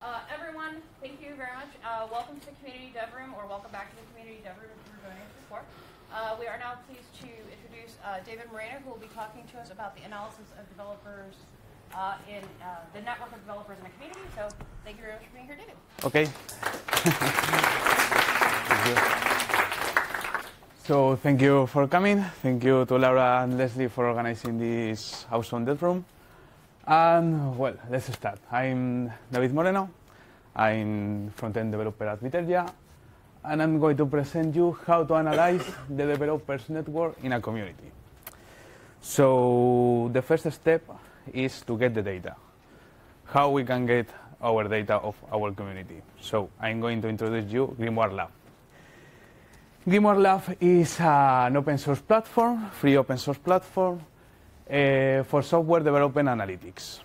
Uh, everyone, thank you very much. Uh, welcome to the Community Dev Room, or welcome back to the Community Dev Room if you were joining us before. Uh, we are now pleased to introduce uh, David Moreno, who will be talking to us about the analysis of developers uh, in uh, the network of developers in a community. So thank you very much for being here, David. Okay. So thank you for coming. Thank you to Laura and Leslie for organizing this awesome dev room. And well, let's start. I'm David Moreno. I'm front-end developer at Bitergia, and I'm going to present you how to analyze the developers network in a community. So the first step is to get the data. How we can get our data of our community. So I'm going to introduce you Grimoire Lab. Grimoire Lab is an open source platform, free open source platform uh, for software development analytics.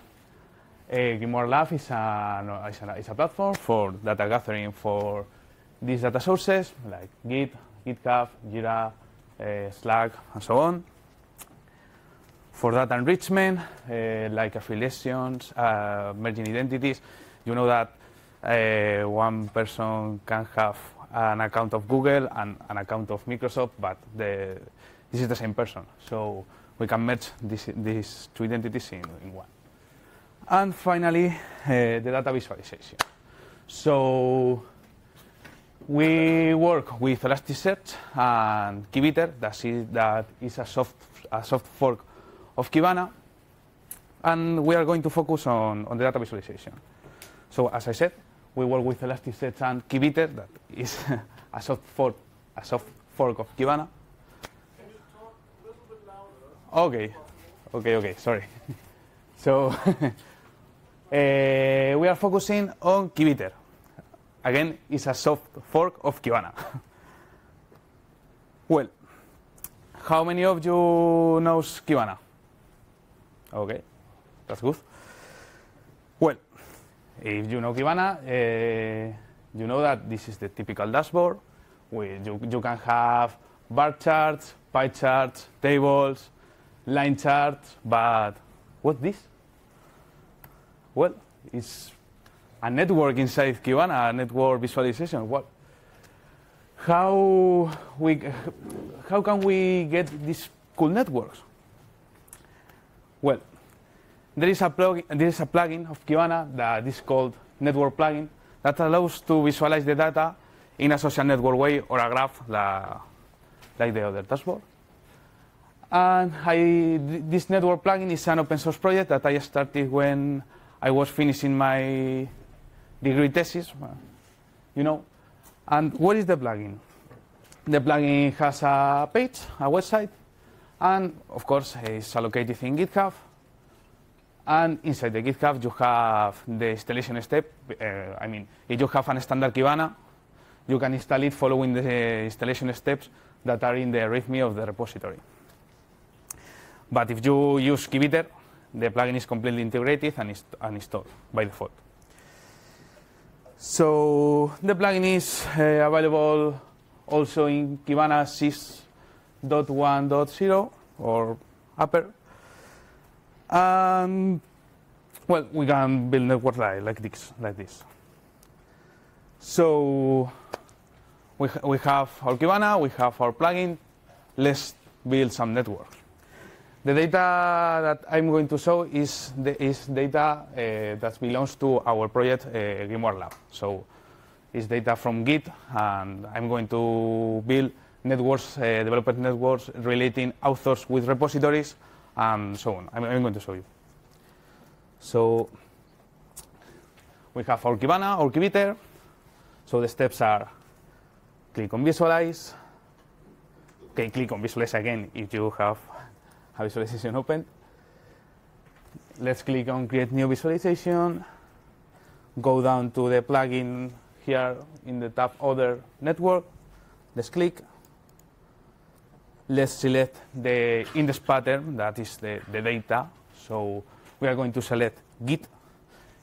Uh, Lab is a, is, a, is a platform for data gathering for these data sources like Git, GitHub, Jira, uh, Slack, and so on. For data enrichment, uh, like affiliations, uh, merging identities, you know that one person can have an account of Google and an account of Microsoft, but the, this is the same person. So we can merge this, these two identities in, in one. And finally, uh, the data visualization. So we work with Elasticsearch and Kibiter, that is, that is a, soft, a soft fork of Kibana, and we are going to focus on, on the data visualization. So as I said, we work with Elasticsearch and Kibiter, that is a soft fork, a soft fork of Kibana. Okay, okay, okay, sorry. so uh, we are focusing on Kibiter. Again, it's a soft fork of Kibana. well, how many of you knows Kibana? Okay, that's good. Well, if you know Kibana, uh, you know that this is the typical dashboard. Where you, you can have bar charts, pie charts, tables, line chart, but what this? Well, it's a network inside Kibana, a network visualization. What? How we how can we get these cool networks? Well, there is a plugin there is a plugin of Kibana that is called Network Plugin that allows to visualize the data in a social network way or a graph la, like the other dashboard. And I, this network plugin is an open source project that I started when I was finishing my degree thesis, you know. And what is the plugin? The plugin has a page, a website, and of course it's allocated in GitHub. And inside the GitHub you have the installation step. Uh, I mean, if you have a standard Kibana, you can install it following the installation steps that are in the README of the repository. But if you use Kibiter, the plugin is completely integrated and, is, and installed by default. So the plugin is uh, available also in Kibana 6.1.0 or upper. And well, we can build networks like, like this, like this. So we, ha we have our Kibana, we have our plugin. Let's build some networks. The data that I'm going to show is, the, is data uh, that belongs to our project uh, Grimoire Lab. So it's data from Git, and I'm going to build networks, uh, developer networks relating authors with repositories, and so on. I'm, I'm going to show you. So we have our Kibana, Kibiter. So the steps are click on visualize. Okay, click on visualize again if you have a visualization open. Let's click on create new visualization. Go down to the plugin here in the tab other network. Let's click. Let's select the index pattern, that is the, the data. So we are going to select Git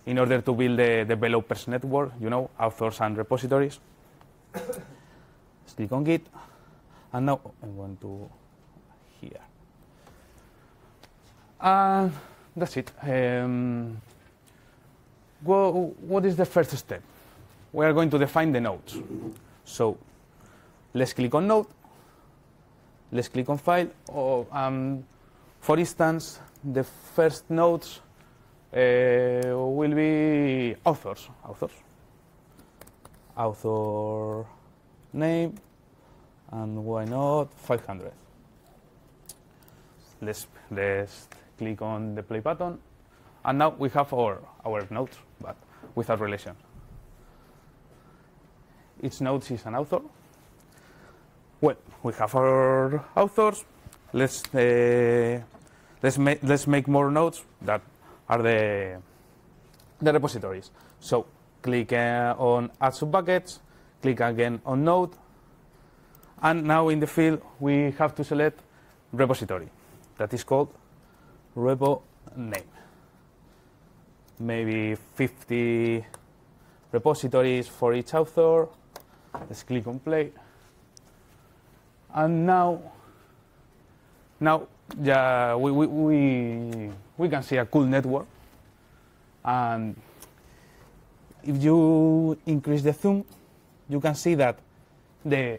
in order to build the developers network, you know, authors and repositories. Let's click on Git. And now I'm going to here. And that's it. Um, wha- what is the first step? We are going to define the nodes. So let's click on node. Let's click on file. Um, for instance, the first nodes uh, will be authors. Authors. Author name, and why not 500. Let's let's click on the play button, and now we have our our nodes, but without relation. Each node is an author. Well, we have our authors. Let's uh, let's make let's make more nodes that are the the repositories. So click uh, on add subbuckets, click again on node, and now in the field we have to select repository. That is called repo name. Maybe 50 repositories for each author. Let's click on play. And now, now yeah, we, we, we, we can see a cool network. And if you increase the zoom, you can see that the,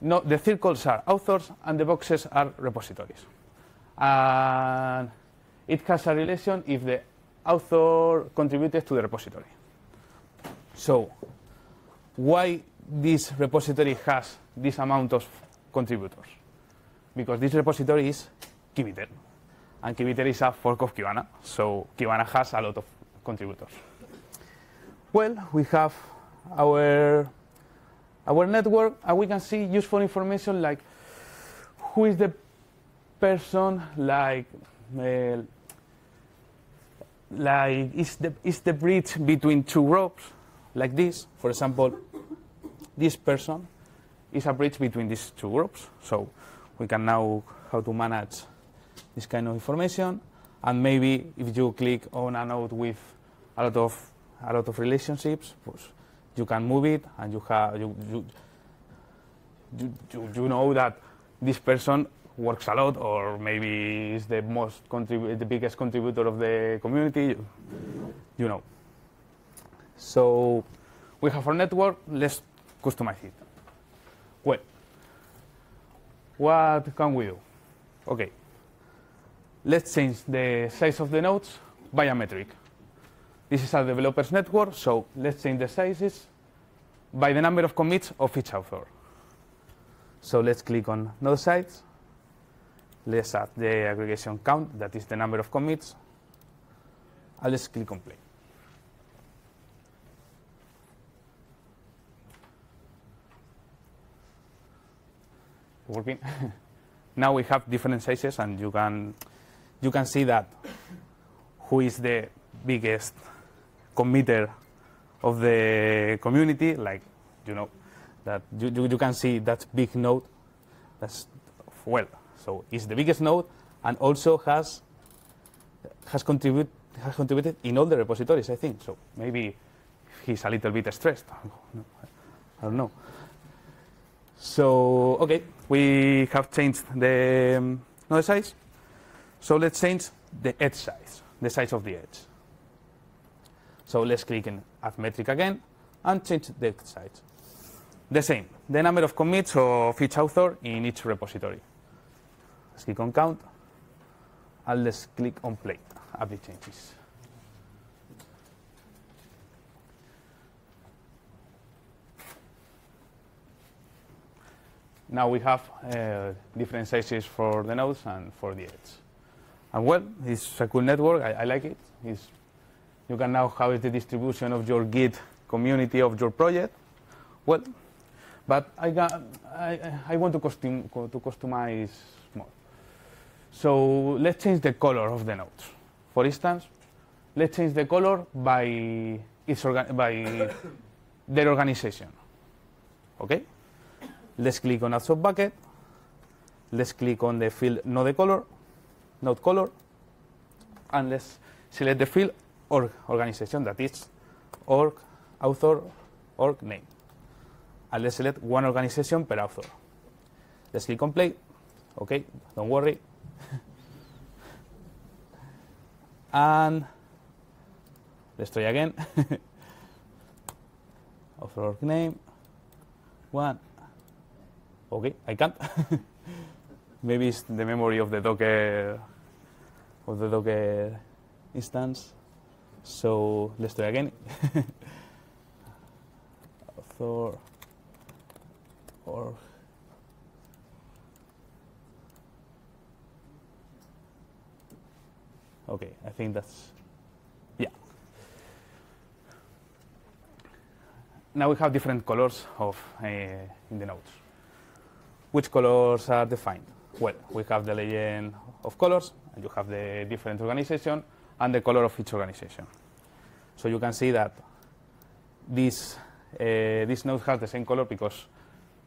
no, the circles are authors and the boxes are repositories. And it has a relation if the author contributed to the repository. So, why this repository has this amount of contributors? Because this repository is Kibiter. And Kibiter is a fork of Kibana. So Kibana has a lot of contributors. Well, we have our, our network, and we can see useful information like who is the person, like, uh, like is the, is the bridge between two ropes, like this. For example, this person is a bridge between these two groups. So we can now how to manage this kind of information. And maybe if you click on a node with a lot of a lot of relationships, you can move it, and you have you, you, you, you know that this person works a lot, or maybe is the most the biggest contributor of the community. You, you know. So we have our network. Let's customize it. Well, what can we do? Okay, let's change the size of the nodes by a metric. This is a developer's network, so let's change the sizes by the number of commits of each author. So let's click on node size. Let's add the aggregation count, that is the number of commits. And let's click on play. working. now we have different sizes, and you can you can see that who is the biggest committer of the community. Like you know that you, you, you can see that big node. That's well, so it's the biggest node, and also has has contribute has contributed in all the repositories. I think so. Maybe he's a little bit stressed. I don't know. So, okay, we have changed the um, node size. So let's change the edge size, the size of the edge. So let's click in Add Metric again and change the edge size. The same, the number of commits of each author in each repository. Let's click on Count and let's click on Play. Update changes. Now we have uh, different sizes for the nodes and for the edge. And well, it's a cool network. I, I like it. It's, you can now have the distribution of your Git community of your project. Well, but I, got, I, I want to, to customize more. So let's change the color of the notes. For instance, let's change the color by, its orga- by their organization. Okay? Let's click on Add Subbucket. Let's click on the field Node Color, Node Color, and let's select the field org organization, that is org author org name. And let's select one organization per author. Let's click on Play. Okay, don't worry. And let's try again. author name, one. Okay, I can't. Maybe it's the memory of the Docker of the Docker instance. So let's try again. author or Okay, I think that's, yeah. Now we have different colors of uh, in the nodes. Which colors are defined? Well, we have the legend of colors, and you have the different organization, and the color of each organization. So you can see that this, uh, this node has the same color because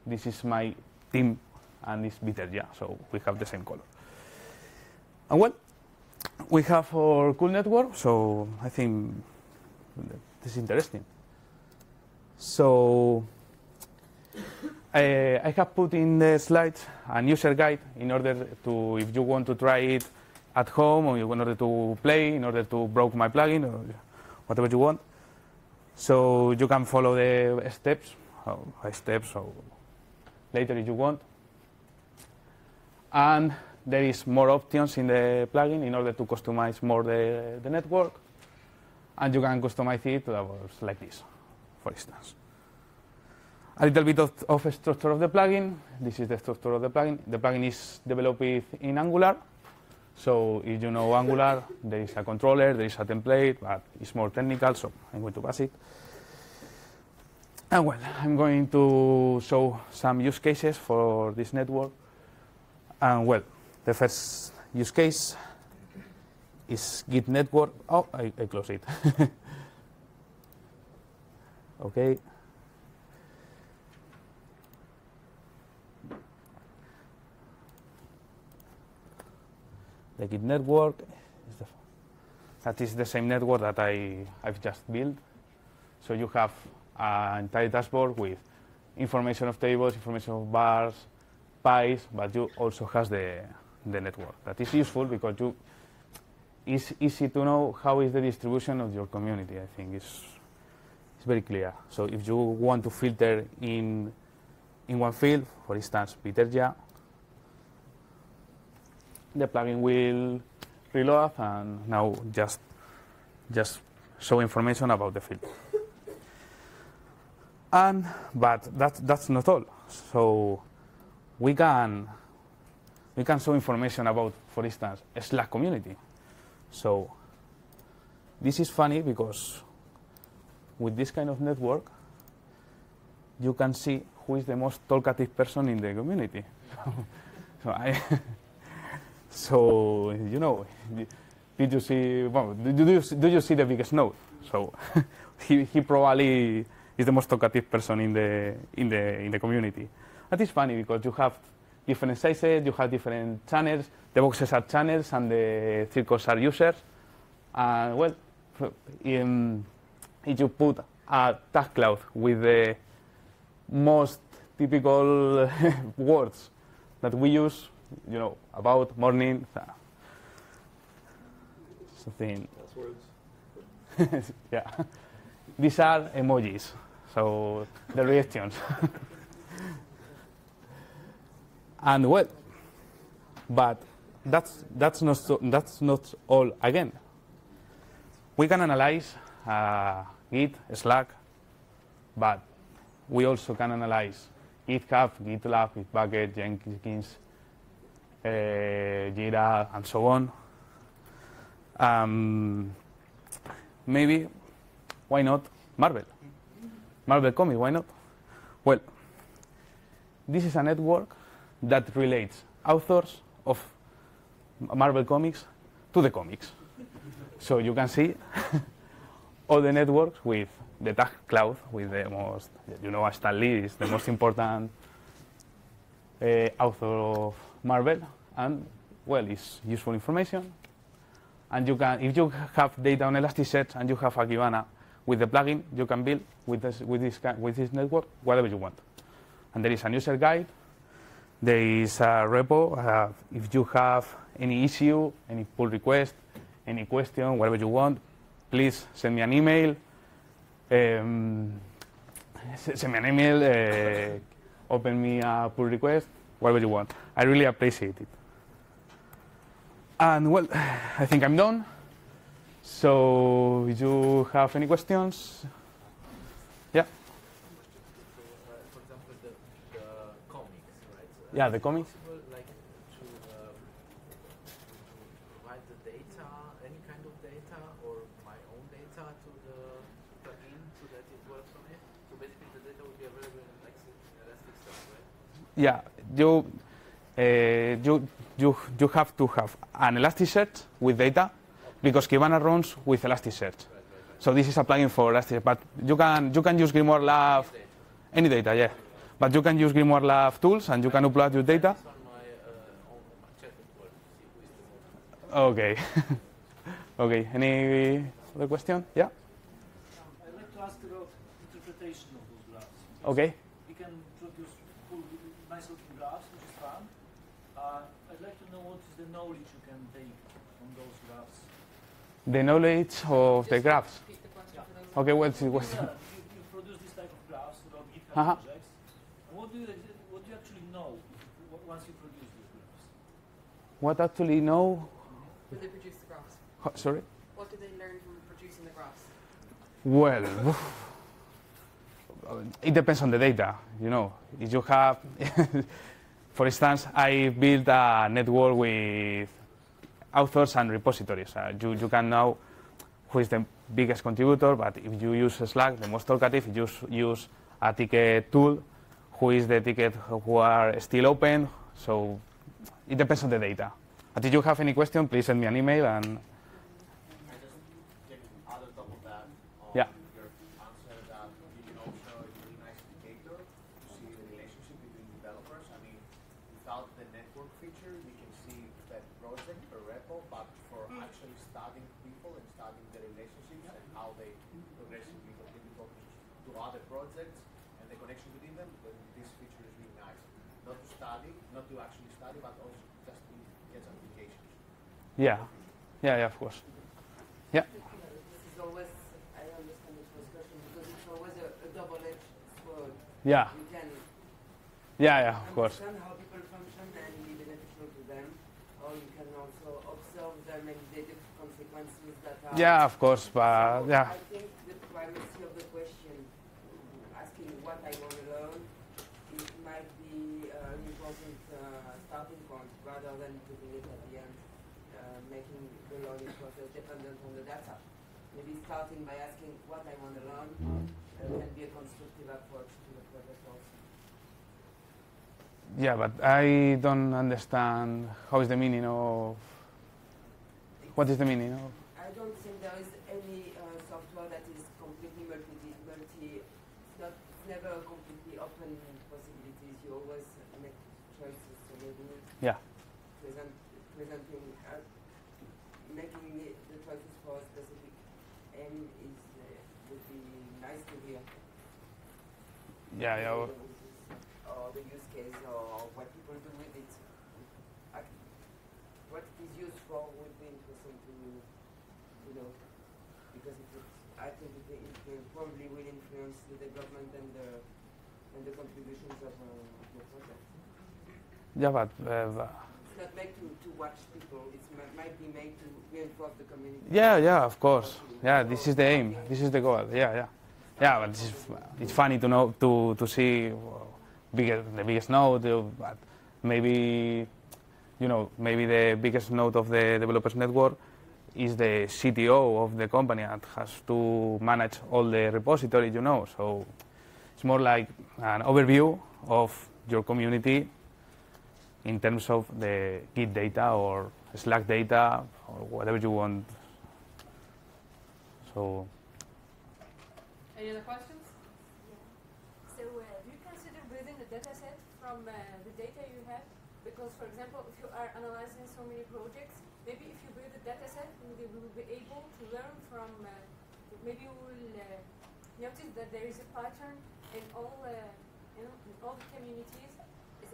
this is my team and this Bitergia, so we have the same color. And well, we have our cool network, so I think this is interesting. So I, I have put in the slides a user guide in order to, if you want to try it at home or in order to play, in order to broke my plugin or whatever you want. So you can follow the steps, by steps, so later if you want. And there is more options in the plugin in order to customize more the, the network. And you can customize it uh, like this, for instance. A little bit of, of structure of the plugin. This is the structure of the plugin. The plugin is developed in Angular. So if you know Angular, there is a controller, there is a template, but it's more technical, so I'm going to pass it. And well, I'm going to show some use cases for this network. And well, the first use case is Git network. Oh, I, I close it. okay. The Git network is the, that is the same network that I, I've just built. So you have an entire dashboard with information of tables, information of bars, pies, but you also has the the network. That is useful because you it's easy to know how is the distribution of your community. I think it's it's very clear. So if you want to filter in in one field, for instance, Bitergia, the plugin will reload and now just just show information about the field. And but that that's not all. So we can we can show information about, for instance, a Slack community. So this is funny because with this kind of network, you can see who is the most talkative person in the community. so, I so you know, did you see? Well, do you, do you see the biggest node? So he, he probably is the most talkative person in the in the in the community. That is funny because you have different sizes, you have different channels. The boxes are channels and the circles are users. And well, in, if you put a tag cloud with the most typical words that we use, you know, about morning, uh, something. That's words. yeah. These are emojis, so the reactions. And well, but that's, that's, not, so, that's not all again. We can analyze uh, Git, Slack, but we also can analyze GitHub, GitLab, Bitbucket, Jenkins, uh, Jira, and so on. Um, maybe, why not Marvel? Marvel Comics, why not? Well, this is a network that relates authors of Marvel Comics to the comics. So you can see all the networks with the tag cloud, with the most, you know, Stan Lee is the most important uh, author of Marvel, and well, it's useful information. And you can, if you have data on Elasticsearch and you have a Kibana with the plugin, you can build with this, with this, with this network whatever you want. And there is a user guide there is a repo. Uh, if you have any issue, any pull request, any question, whatever you want, please send me an email. Um, send me an email. Uh, open me a pull request. Whatever you want. I really appreciate it. And well, I think I'm done. So, if you have any questions? Yeah. So, uh, for example, the, the comics, right? So, Yeah, the comics. Possible, like to, um, provide the data, any kind of data, or my own data to the plugin so that it works on it. So basically, the data will be available in like in Elasticsearch, right? Yeah, you, uh, you, you, you have to have an Elasticsearch with data because Kibana runs with Elasticsearch. So this is a plugin for Elasticsearch, but you can, you can use Grimoire Lab, any data, yeah. But you can use Grimoire Lab tools and you can upload your data. This on my uh, on my chat network to see who is the most. Okay. okay, any other question? Yeah? I'd like to ask about interpretation of those graphs. Okay. We can produce cool, nice looking graphs, which is fun. Uh, I'd like to know what is the knowledge you can take from those graphs. The knowledge of the graphs. The Yeah. for those. Okay, what's the Yeah, question? you, you produce this type of graphs about GitHub Uh-huh. projects. And what do you what do you actually know once you produce these graphs? What actually know? Did they produce the graphs? Ho- Sorry? What did they learn from producing the graphs? Well, it depends on the data. You know, if you have, for instance, I built a network with authors and repositories. Uh, you, you can know who is the biggest contributor, but if you use Slack, the most talkative, if you use, use a ticket tool, who is the ticket who are still open. So it depends on the data. But if you have any question, please send me an email and I just get out of top of that. Um, Yeah. Your answer that you can also a really nice indicator to see the relationship between developers. I mean, without the network feature, you can see that project per repo, but for actually studying people and studying the relationships and how they progressively contribute to other projects and the connection between them, then this feature is really nice. Not to study, not to actually study, but also just to get some indications. Yeah, yeah, yeah, of course. Yeah. This is always, I understand the first question, because it's always a, a double-edged sword. Yeah, You can yeah, yeah, of course. understand how people function and be beneficial to them, or you can also observe the negative consequences that are. Yeah, of course, but So yeah, I think the primacy of the question, asking what I want to learn, it might be uh, an important uh, starting point rather than putting it at the making the learning process dependent on the data. Maybe starting by asking what I want to learn uh, can be a constructive approach to the project also. yeah, but I don't understand how is the meaning of what is the meaning of. I don't think there is any uh, software that is completely multi, multi not, never completely open possibilities. You always make choices. So maybe Yeah. present, presenting, uh, making the, the choices for a specific aim is uh, would be nice to hear. Yeah, yeah. Or well, or the use case or what people do with it. What it is used for would be interesting to, to know because it would, I think it, it probably will influence the development and the and the contributions of, uh, of the project. Yeah, but uh, It's not made to, to watch It might be made to reinforce the community. yeah, yeah, of course. Yeah, this is the aim. This is the goal. Yeah, yeah, yeah. But is, it's funny to know to to see uh, biggest, the biggest node, uh, but maybe you know maybe the biggest node of the developers network is the CTO of the company and has to manage all the repository. You know, so it's more like an overview of your community in terms of the Git data or Slack data or whatever you want. So Any other questions? So, uh, do you consider building a data set from uh, the data you have? Because, for example, if you are analyzing so many projects, maybe if you build a data set, you will be able to learn from, uh, maybe you will uh, notice that there is a pattern in all, uh, in, in all the communities, es-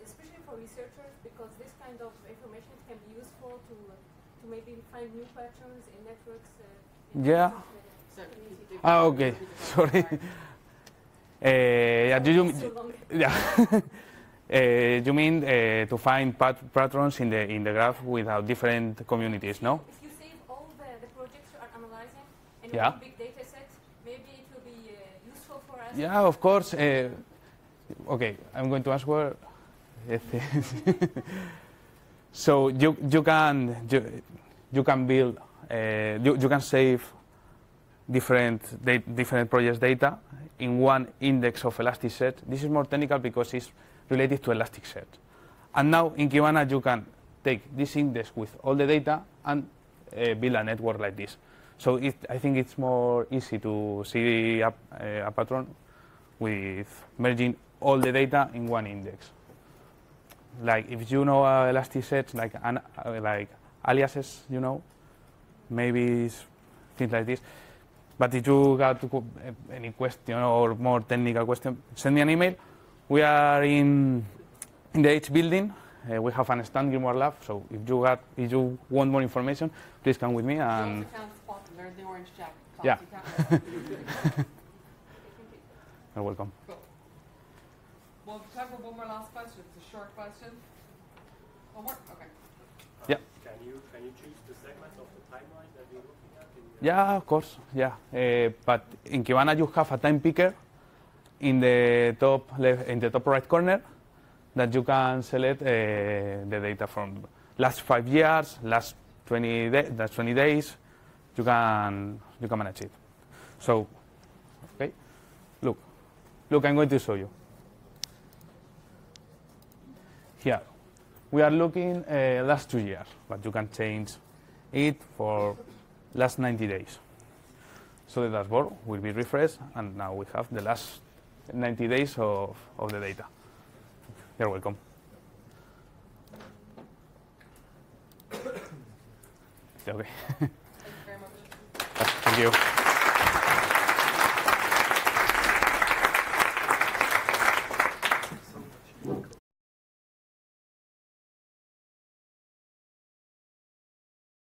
especially for researchers, because this kind of information can be useful to, to maybe find new patterns in networks. Uh, in Yeah. Ah, okay. Sorry. Uh, yeah, do you, yeah. uh, you mean uh, to find pat- patrons in the in the graph without different communities, no? If you save all the, the projects you are analyzing in Yeah. one big data set, maybe it will be uh, useful for us. Yeah, of course. Uh, okay, I'm going to answer. so you you can you, you can build uh, you, you can save different different projects data in one index of Elasticsearch. This is more technical because it's related to Elasticsearch. And now in Kibana you can take this index with all the data and uh, build a network like this. So it, I think it's more easy to see a, uh, a pattern with merging all the data in one index. Like if you know uh, Elasticsearch, like an, uh, like aliases, you know, maybe things like this. But if you got uh, any question or more technical question, send me an email. We are in in the H building. Uh, we have an stand Grimoire Lab. So if you got if you want more information, please come with me and also count spot, they're the orange jacket. Yeah. You're welcome. Well, time for one more last question. It's a short question. One more? Okay. Yeah. Can you can you choose the segments of the timeline that you're looking at? In the Yeah, of course. Yeah, uh, but in Kibana you have a time picker in the top left, in the top right corner that you can select uh, the data from last five years, last 20 da- last 20 days. You can you can manage it. So, okay, look, look, I'm going to show you. Here, we are looking uh, last two years, but you can change it for last 90 days. So the dashboard will be refreshed, and now we have the last 90 days of, of the data. You're welcome. Okay. Thank you.